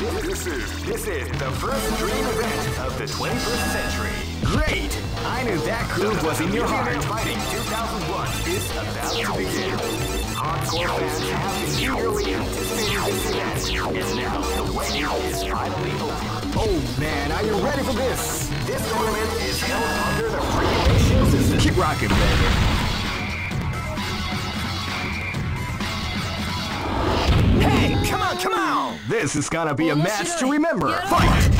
This is this is the first dream event of the 21st century. Great! I knew that groove was in your heart. Fighting 2001 is about to begin. Hardcore fans have been eagerly anticipating this event, and now the waiting is finally over. Oh man, are you ready for this? This tournament is held under the free ratio system. Keep rocking, baby. Come on, come on! This is gonna be a match to remember. Fight!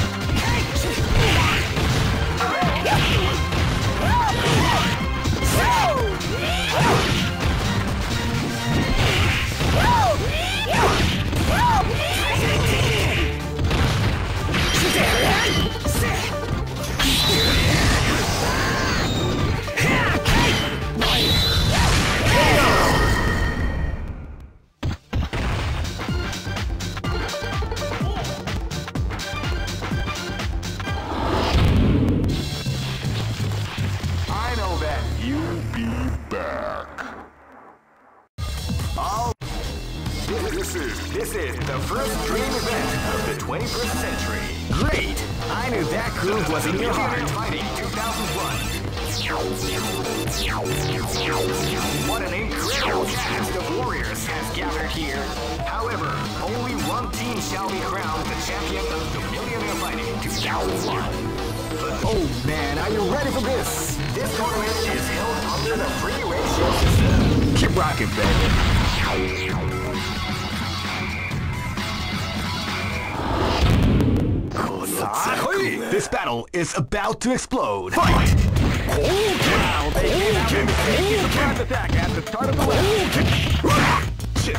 Oh man, are you ready for this? This tournament is held under the free ratio system. Keep rocking, baby. This battle is about to explode. Fight! They came out with a surprise attack at the start of the し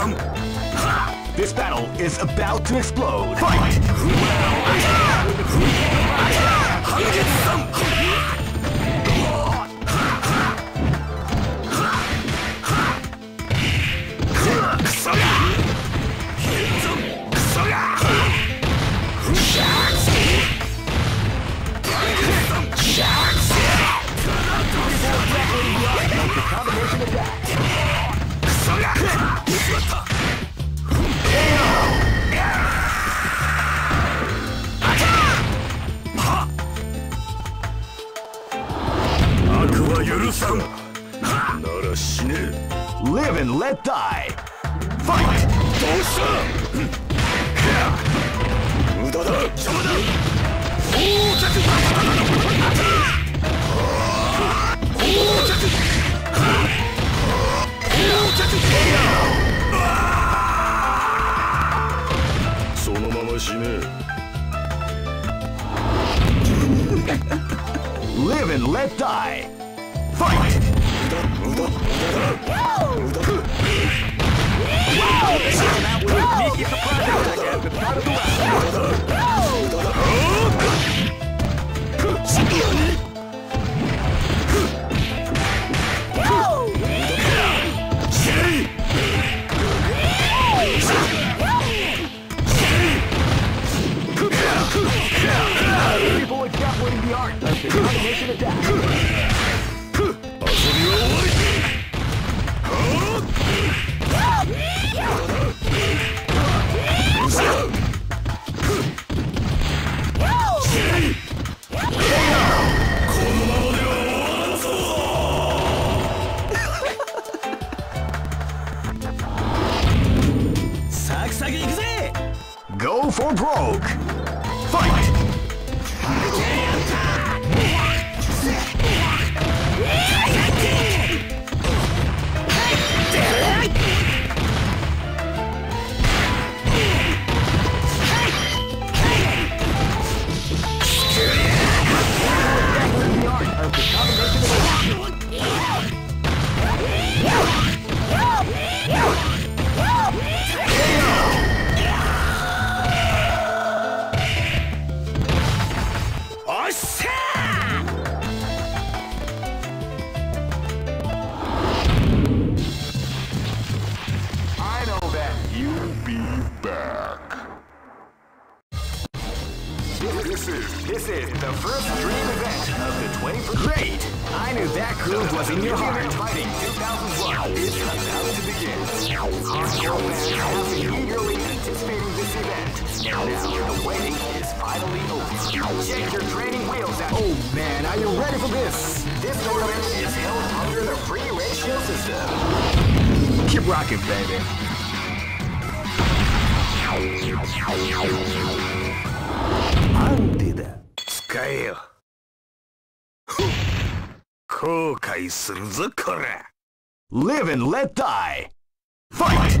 awesome! Ha! This battle is about to explode! Fight! Fight. Live and let die. Fight! どうした無駄だ邪魔だ横着横そのまま死ね Live and let die. Fight! 無 the art of the combination attack. サクサクいくぜ Go for broke. This is the first dream event of the 21st. Great! I knew that groove was in your heart. Fighting 2001 is about to begin. Hardcore fans have been eagerly anticipating this event. And now the waiting is finally over. Check your training wheels out. Oh man, are you ready for this? This tournament is held under the free ratio system. Keep rocking, baby. I'm 使えよ後悔するぞこら Live and let die. Fight!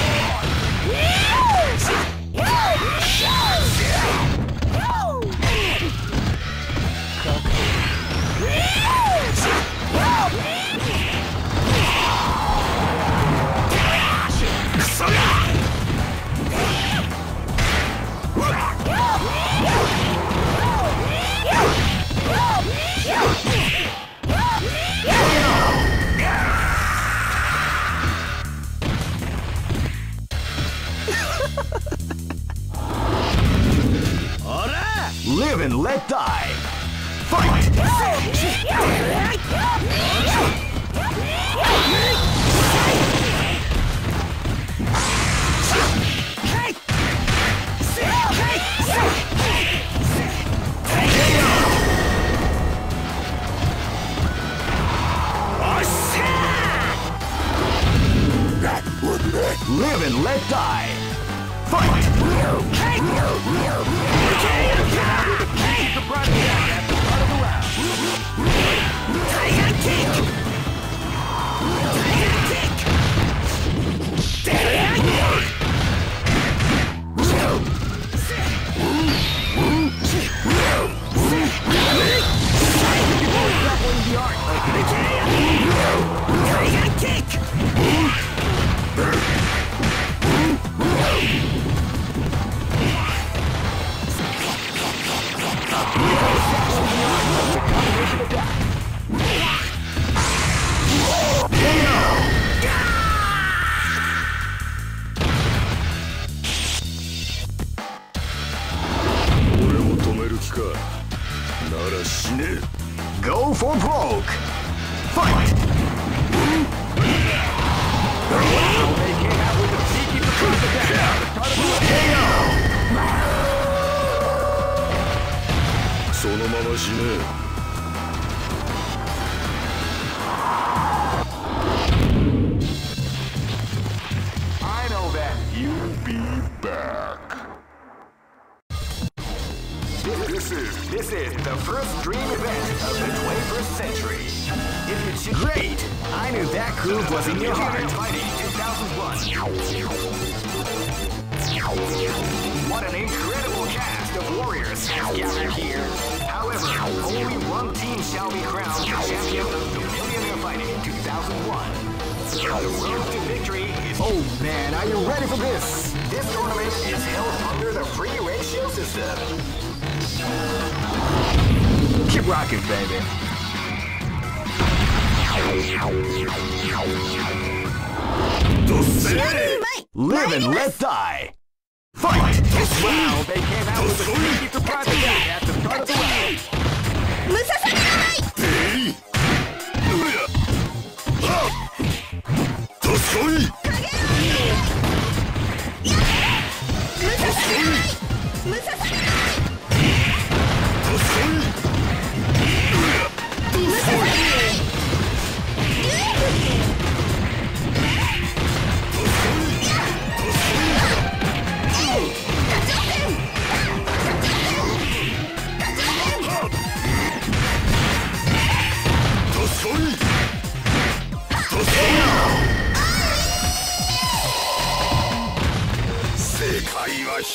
die. Fight! Dream event of the 21st century. Great, I knew that groove was in your heart. Fighting 2001. What an incredible cast of warriors gathered here. However, only one team shall be crowned champion of the Millionaire Fighting 2001. The road to victory is. Oh man, are you ready for this? This tournament is held under the free ratio system. Keep rocking, baby. Live and let die. Fight! Wow, they came out with a sneaky surprise attack at the start of the round.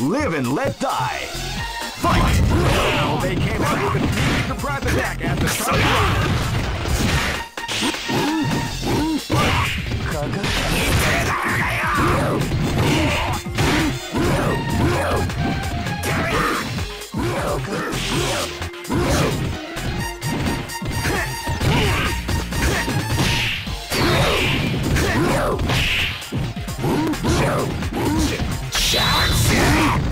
Live and let die. Fight! They came out with a surprise attack? Johnson!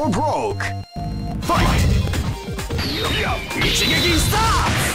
For broke. Fight! Ichigeki starts!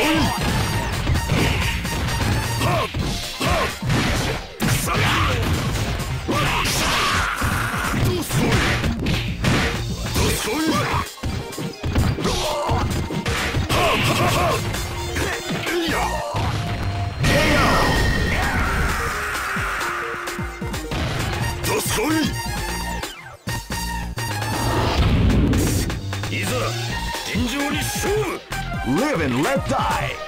Oh! live and let die.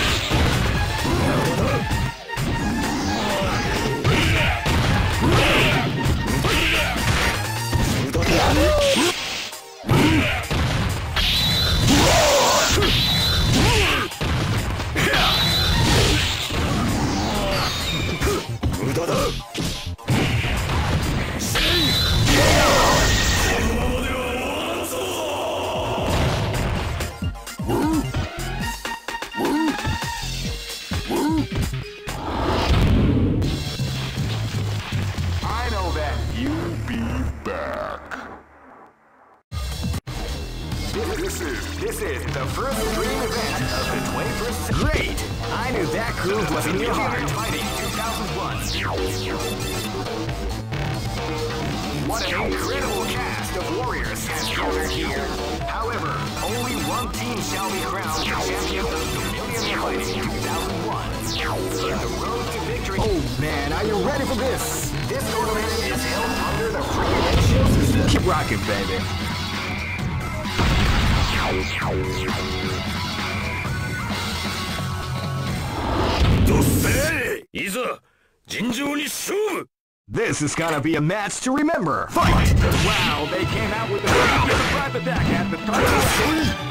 Gonna be a match to remember. Fight! Wow, they came out with a surprise attack at the start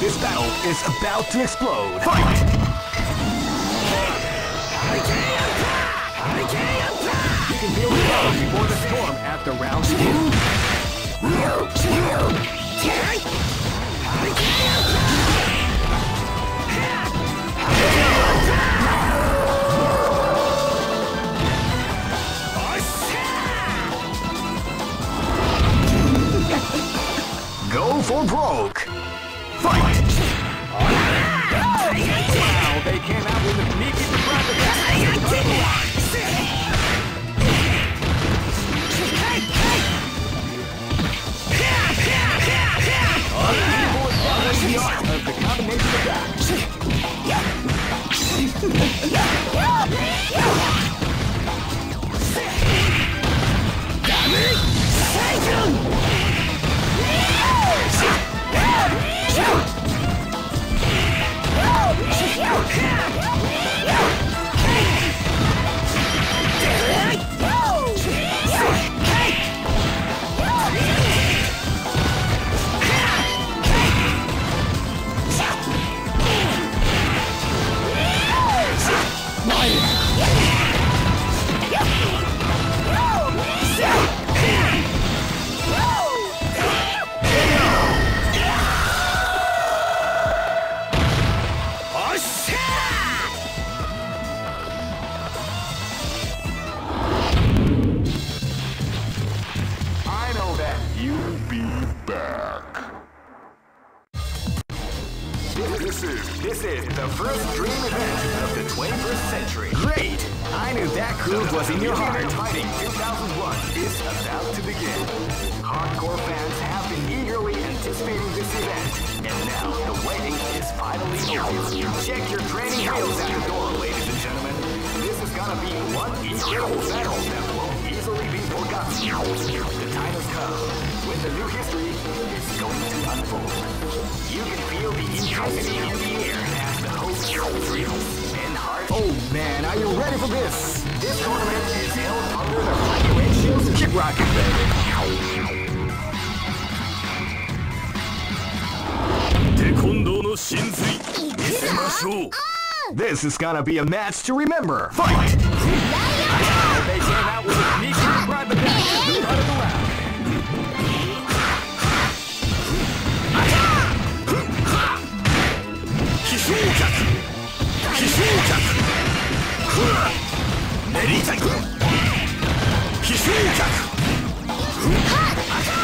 This battle is about to explode. Fight! Hey! Fight! I get you can feel the calm before the storm after round two. Go for broke. Combination this event, and now the waiting is finally over. Check your training wheels at the door, ladies and gentlemen. This is gonna be one incredible battle that won't easily be forgotten. The time has come when the new history is going to unfold. You can feel the intensity in the air as the host thrills and heart. Oh man, are you ready for this? This tournament is held under the Flaky Red Shields. Keep rocking, baby. の真髄見せましょう This is gonna be a match to remember. Fight! They came out with a sneaky private knew how to go out. Kishukaku! Kishukaku! Hura! Meritaku! Kishukaku! Hura!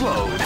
About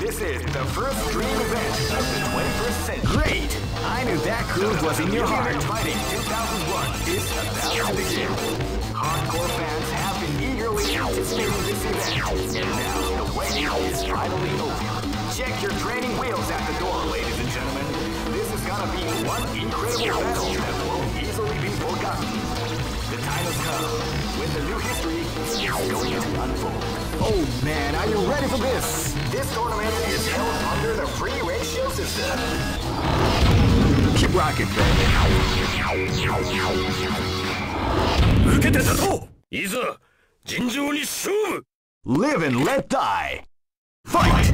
This is the first dream event of the 21st century. Great! I knew that groove was in your heart. Fighting 2001 is about to begin. Hardcore fans have been eagerly anticipating this event, and now the waiting is finally over. Check your training wheels at the door, ladies and gentlemen. This is gonna be one incredible battle that won't easily be forgotten. The time has come when the new history is going to unfold. Oh man, are you ready for this? This tournament is held under the free ratio system. Keep rocking, baby. 受けて立とういざ尋常に勝負 Live and let die. Fight!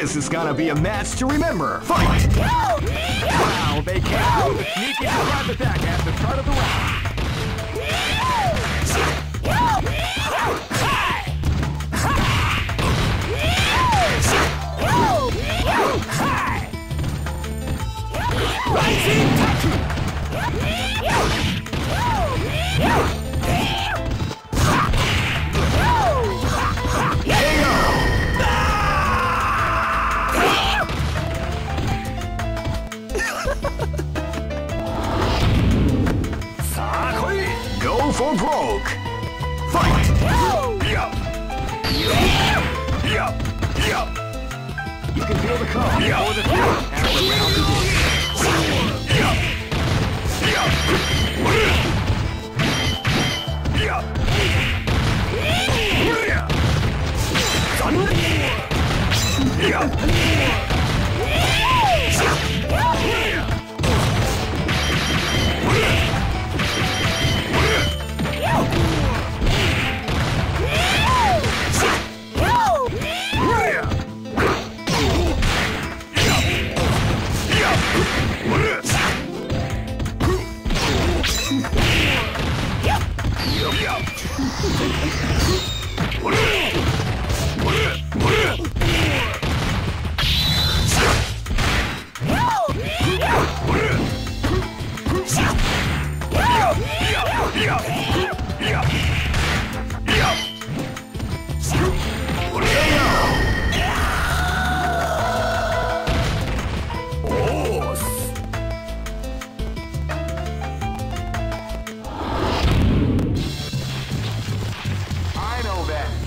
This is gonna be a match to remember. Fight! Wow, they surprise attack at the start of the round. Rising Tackle! For broke! Fight! Yeah. Yeah. Yeah. You can feel the calm before the fear as the round begins. I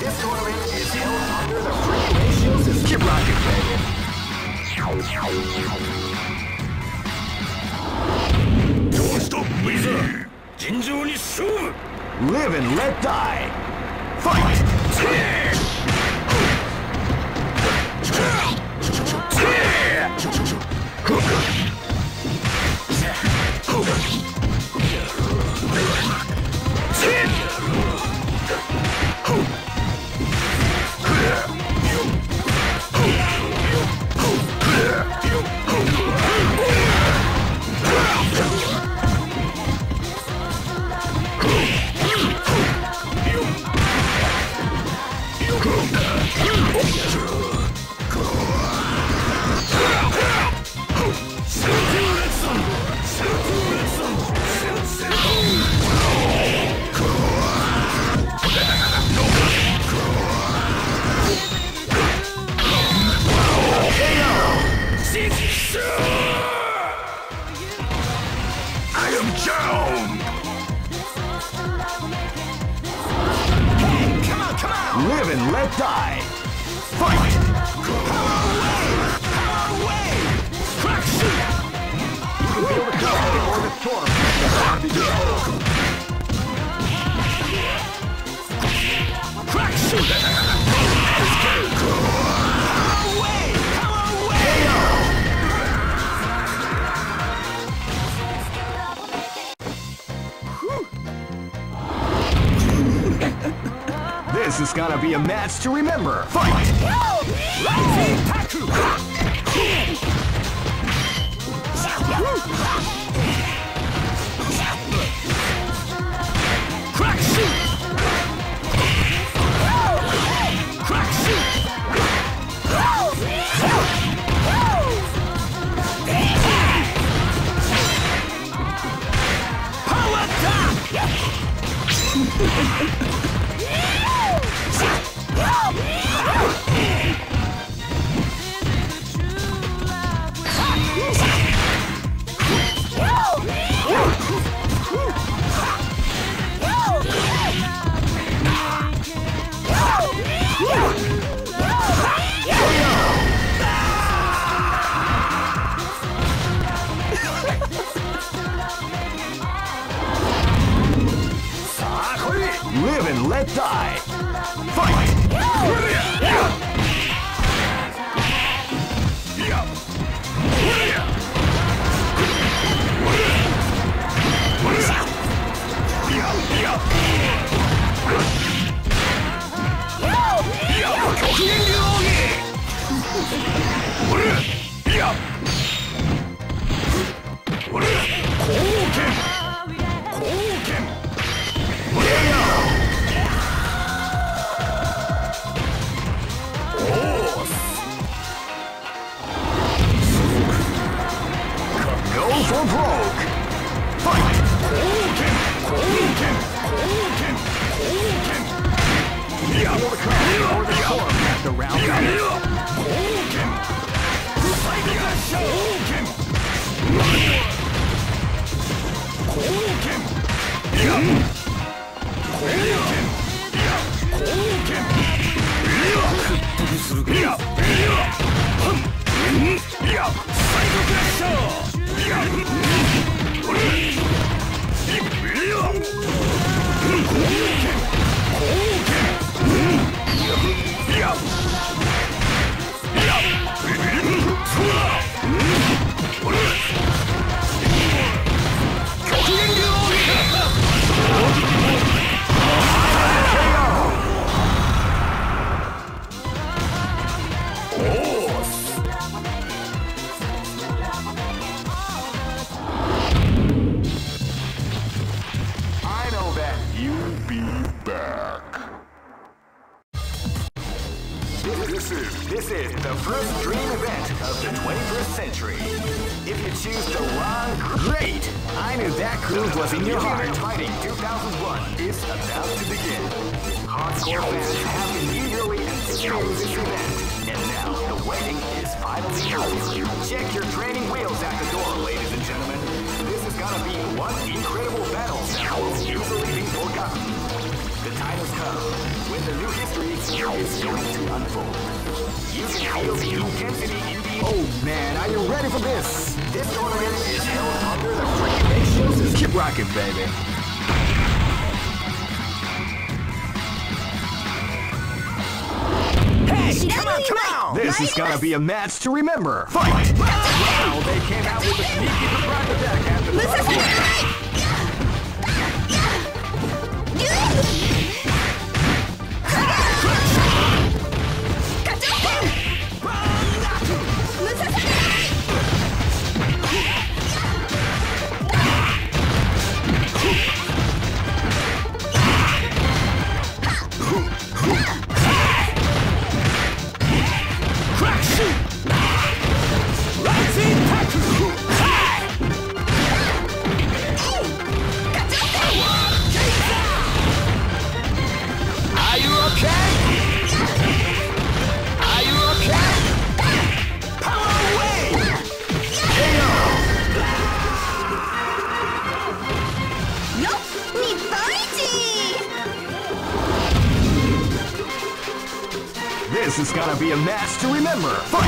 This tournament is held under the free ratio system. Keep rocking, baby. Live and let die. Fight! Hook! Yeah. Live and let die. be a match to remember. Fight! Crack shoot! Crack shoot! Power! die. be a match to remember. Fight! They came out with a sneaky surprise attack after the This is! Remember.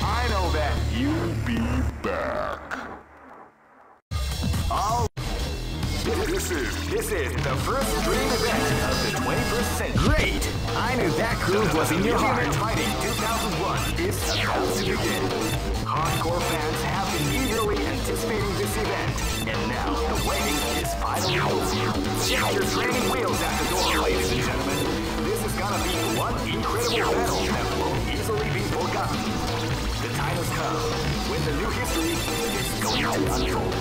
I know that you'll be back. Oh, this is this is the first dream event of the 21st century. Great! I knew that groove was in your heart. Fighting 2001 is about to begin. Hardcore fans have been eagerly anticipating this event, and now the waiting is finally over. Check your training wheels at the door, ladies and gentlemen. Gonna be one incredible battle that won't easily be forgotten. The time has come when the new history is going to unfold.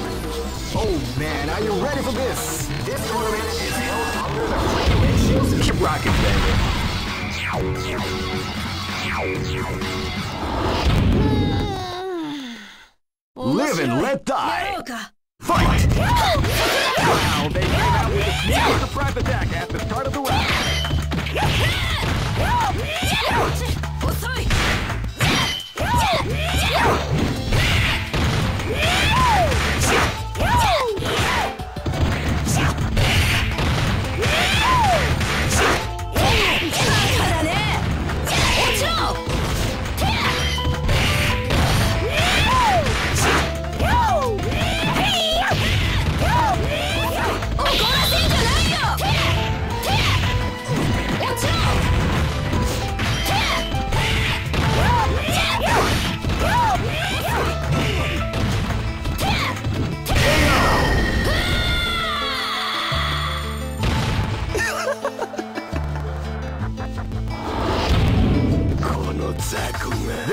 Oh man, are you ready for this? This tournament is held under the regulations. Keep rocking, baby. Live and let die. Fight! Wow, they came out with a sneaky surprise attack at the start of the round. 遅い。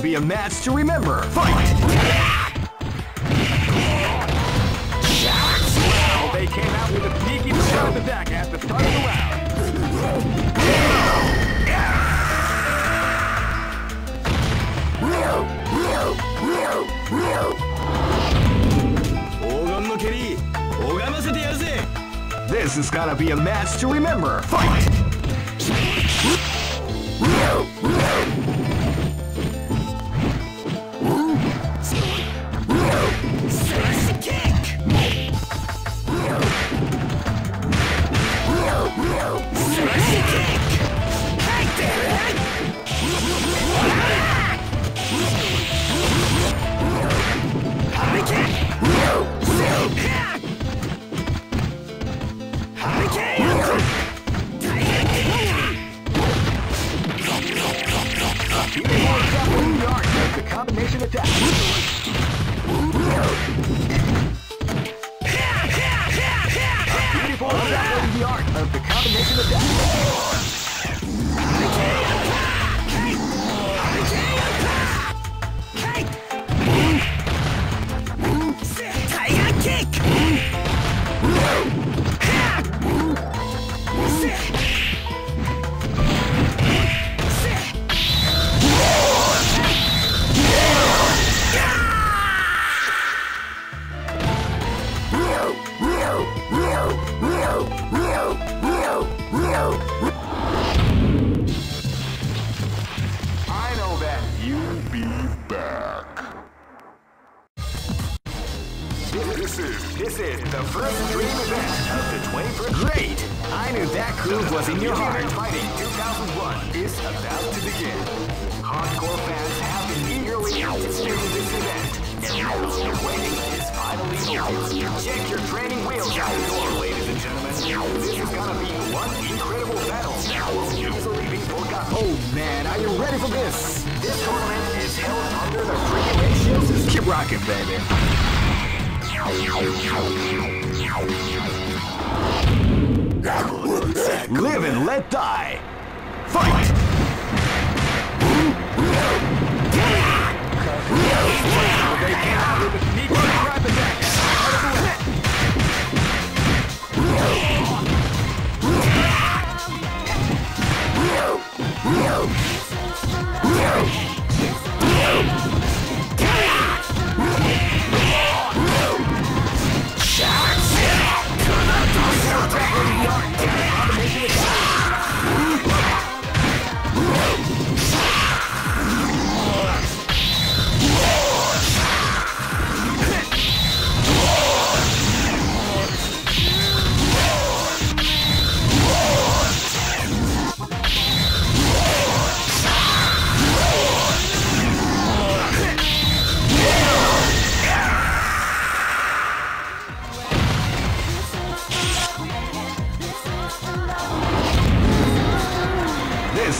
Gonna be a match to remember. Fight! Wow, they came out with a surprise attack at the start of the round. This is gonna be a match to remember.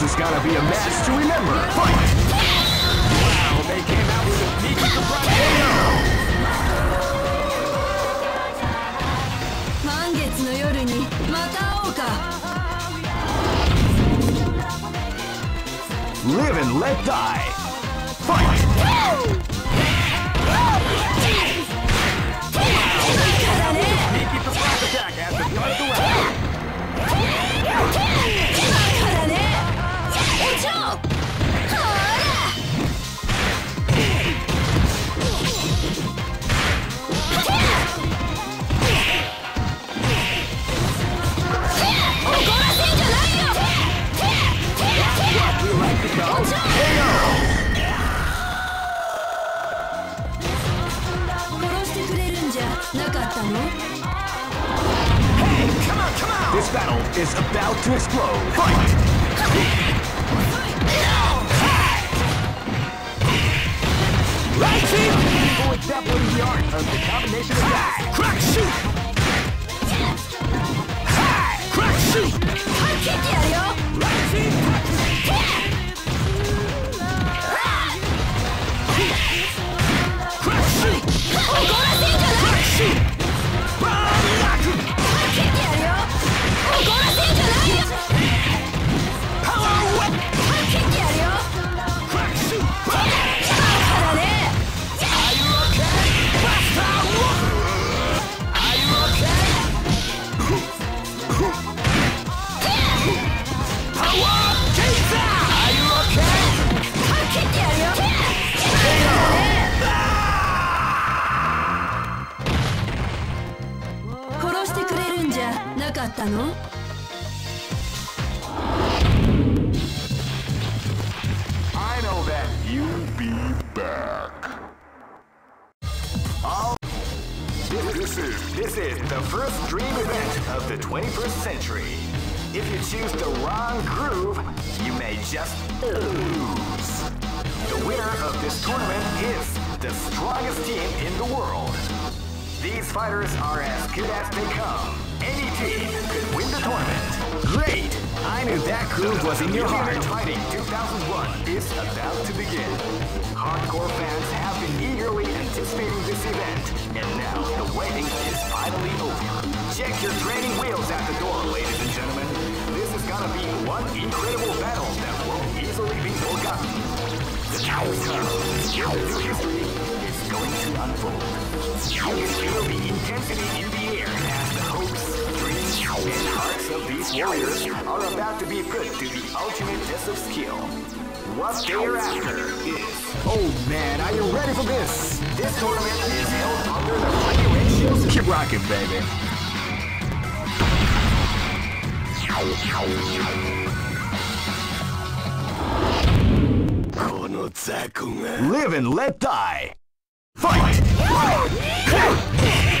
This is gonna be a match to remember. Fight! Wow, they came out with a sneaky surprise. 満月の夜にまた会おうか Live and let die. Fight! Sneaky なかったの This battle is about to explode. Fight! Right team! People exampling the art of the combination attack. Crack shoot! Crack shoot! はっきってやるよ Right team! Crack shoot! 怒らせんじゃない is This is the first dream event of the 21st century. If you choose the wrong groove, you may just lose. The winner of this tournament is the strongest team in the world. These fighters are as good as they come. Any team could win the tournament. Great! I knew that groove was in your heart. Fighting 2001 is about to begin. Hardcore fans have been eagerly anticipating this event, and now the waiting is finally over. Check your training wheels at the door, ladies and gentlemen. This is gonna be one incredible battle that won't easily be forgotten. The has new history is going to unfold. You can feel the intensity in the air as the hopes, and hearts of these warriors are about to be put to the ultimate test of skill. What they are after is... Oh man, are you ready for this? This tournament is held under the Mighty Red Shields... Keep rocking, baby. Live and let die. Fight! Fight!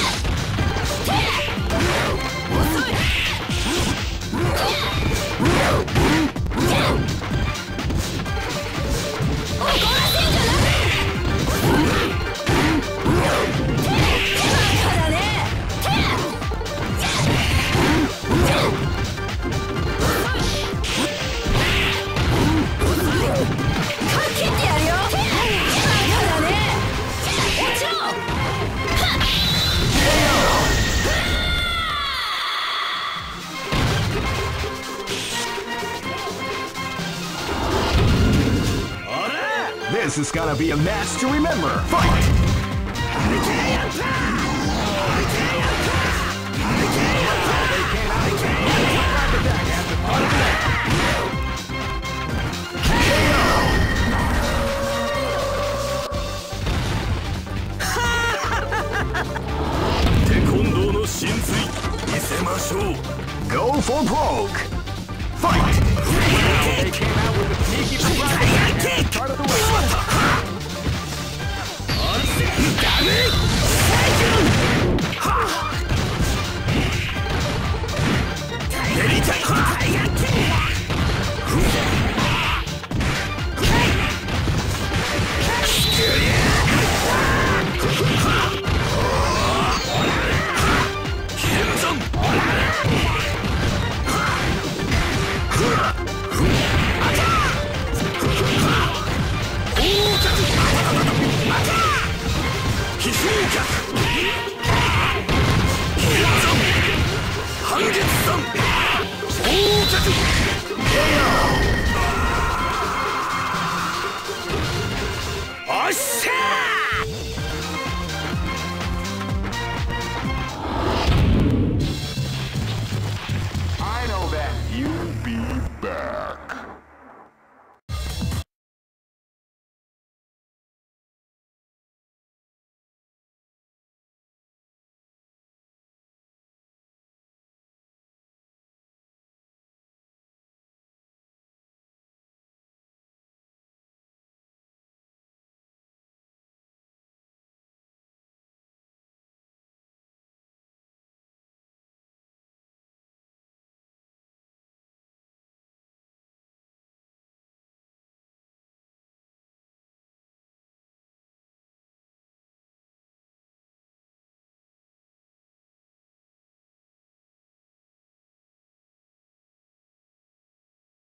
Is gonna be a match to remember. Fight! Go for broke! Leave!